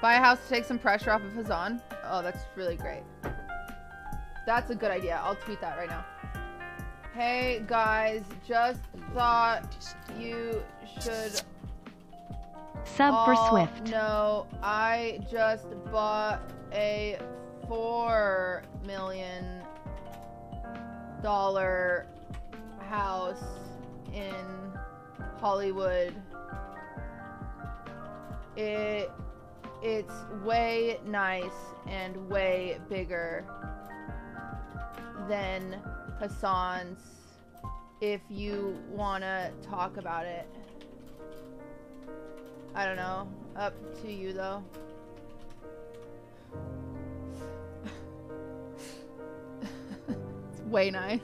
Buy a house to take some pressure off of Hasan. Oh, that's really great. That's a good idea. I'll tweet that right now. Hey guys, just thought you should Sub for Swift. No, I just bought a four million dollar house in Hollywood. It it's way nice and way bigger than Hasan's if you want to talk about it. I don't know. Up to you though. it's way nice.